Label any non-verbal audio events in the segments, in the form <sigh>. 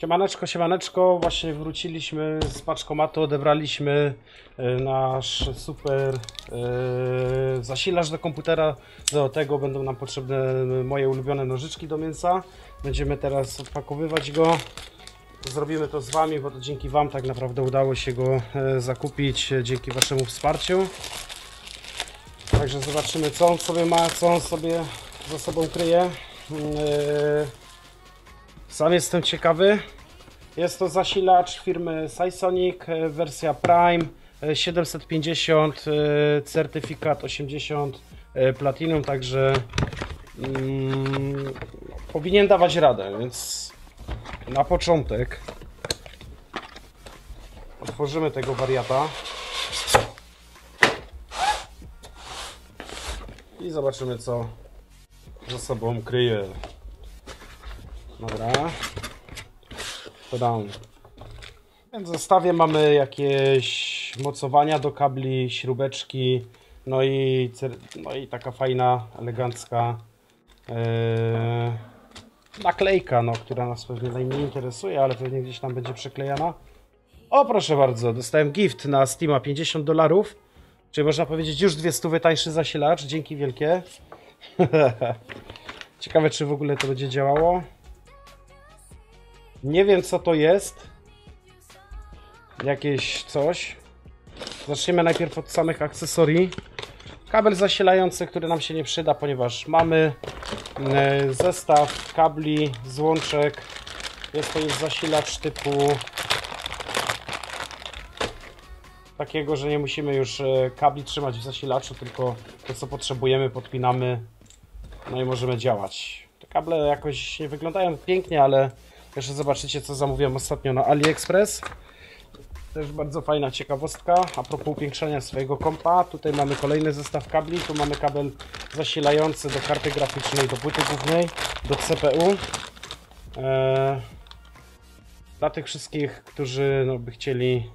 Siemaneczko, siemaneczko, właśnie wróciliśmy z paczkomatu, odebraliśmy e, nasz super e, zasilacz do komputera. Do tego będą nam potrzebne moje ulubione nożyczki do mięsa. Będziemy teraz odpakowywać go. Zrobimy to z Wami, bo to dzięki Wam tak naprawdę udało się go e, zakupić, dzięki Waszemu wsparciu. Także zobaczymy co on sobie ma, co on sobie za sobą kryje. E, Sam jestem ciekawy. Jest to zasilacz firmy Sysonic, e, wersja Prime e, 750, e, certyfikat 80 e, Platinum, także mm, powinien dawać radę, więc na początek otworzymy tego wariata i zobaczymy co za sobą kryje. Dobra. Podam. Więc w zestawie mamy jakieś mocowania do kabli, śrubeczki, no i, no i taka fajna, elegancka yy, naklejka, no, która nas pewnie najmniej interesuje, ale pewnie gdzieś tam będzie przyklejana. O, proszę bardzo, dostałem gift na Steama 50 dolarów, czyli można powiedzieć już dwie stówy tańszy zasilacz, dzięki wielkie. <laughs> Ciekawe, czy w ogóle to będzie działało. Nie wiem co to jest. Jakieś coś. Zaczniemy najpierw od samych akcesorii. Kabel zasilający, który nam się nie przyda, ponieważ mamy e, zestaw kabli, złączek. Jest to jest zasilacz typu takiego, że nie musimy już e, kabli trzymać w zasilaczu, tylko to co potrzebujemy podpinamy no i możemy działać. Te kable jakoś nie wyglądają pięknie, ale jeszcze zobaczycie co zamówiłem ostatnio na AliExpress. Też bardzo fajna ciekawostka a propos upiększania swojego kompa. Tutaj mamy kolejny zestaw kabli. Tu mamy kabel zasilający do karty graficznej, do płyty głównej, do CPU. Eee, dla tych wszystkich, którzy no, by chcieli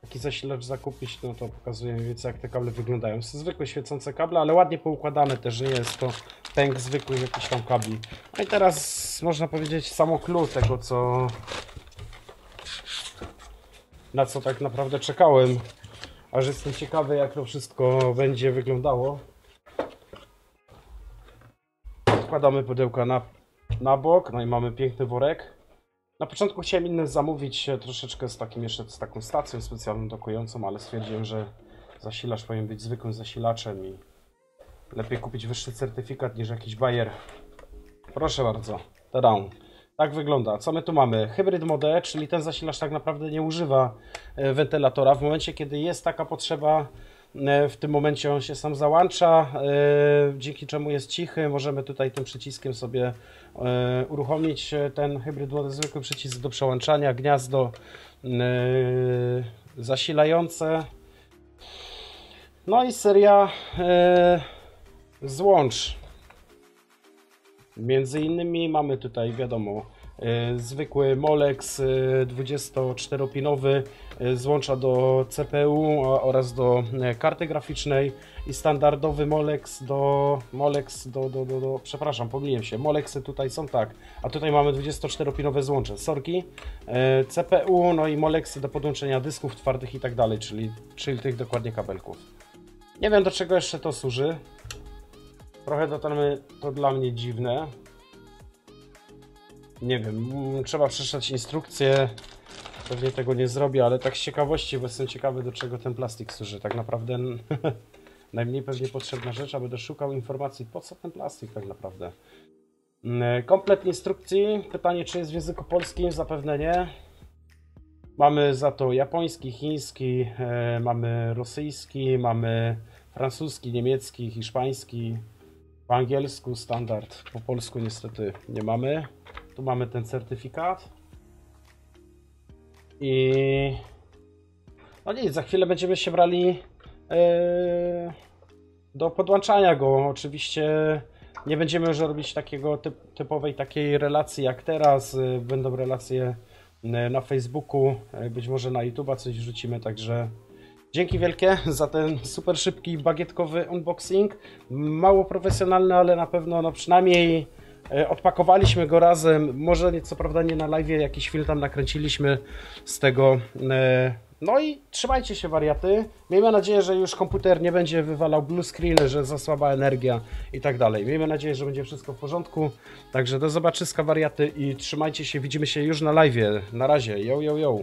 taki zasilacz zakupić, no to pokazuję mniej więcej jak te kable wyglądają. Są zwykłe świecące kable, ale ładnie poukładane też, nie jest to pęk zwykłych jakichś tam kabli. No i teraz można powiedzieć samo clue tego, co na co tak naprawdę czekałem. Aż jestem ciekawy, jak to wszystko będzie wyglądało. Odkładamy pudełka na, na bok, no i mamy piękny worek. Na początku chciałem inny zamówić e, troszeczkę z takim jeszcze z taką stacją specjalną dokującą, ale stwierdziłem, że zasilacz powinien być zwykłym zasilaczem i lepiej kupić wyższy certyfikat niż jakiś bajer. Proszę bardzo, tada. Tak wygląda. Co my tu mamy? Hybryd mode, czyli ten zasilacz tak naprawdę nie używa e, wentylatora. W momencie, kiedy jest taka potrzeba, w tym momencie on się sam załącza, e, dzięki czemu jest cichy. Możemy tutaj tym przyciskiem sobie e, uruchomić e, ten hybryd zwykły przycisk do przełączania, gniazdo e, zasilające. No i seria e, złącz. Między innymi mamy tutaj, wiadomo, e, zwykły Molex e, 24-pinowy e, złącza do CPU oraz do e, karty graficznej i standardowy Molex do Molex do, do, do, do przepraszam, pomyliłem się. Molexy tutaj są tak, a tutaj mamy 24-pinowe złącze. Sorki, e, CPU, no i Molexy do podłączenia dysków twardych i tak dalej, czyli, czyli tych dokładnie kabelków. Nie wiem do czego jeszcze to służy. Trochę to, tam- to dla mnie dziwne. Nie wiem, mm, trzeba przeczytać instrukcję. Pewnie tego nie zrobię, ale tak z ciekawości, bo jestem ciekawy do czego ten plastik służy. Tak naprawdę <laughs> najmniej pewnie potrzebna rzecz, aby doszukał informacji po co ten plastik tak naprawdę. Mm, Komplet instrukcji. Pytanie czy jest w języku polskim? Zapewne nie. Mamy za to japoński, chiński, e, mamy rosyjski, mamy francuski, niemiecki, hiszpański, po angielsku standard, po polsku niestety nie mamy. Tu mamy ten certyfikat. I no nic, za chwilę będziemy się brali e, do podłączania go. Oczywiście nie będziemy już robić takiego typ, typowej takiej relacji jak teraz. E, Będą relacje e, na Facebooku, być może na YouTube'a coś wrzucimy, także Dzięki wielkie za ten super szybki bagietkowy unboxing. Mało profesjonalny, ale na pewno no przynajmniej E, Odpakowaliśmy go razem, może nie, co prawda nie na live, jakiś film tam nakręciliśmy z tego. e, No i trzymajcie się wariaty. Miejmy nadzieję, że już komputer nie będzie wywalał blue screen, że za słaba energia i tak dalej. Miejmy nadzieję, że będzie wszystko w porządku. Także do zobaczyska wariaty i trzymajcie się, widzimy się już na live. Na razie, yo yo yo.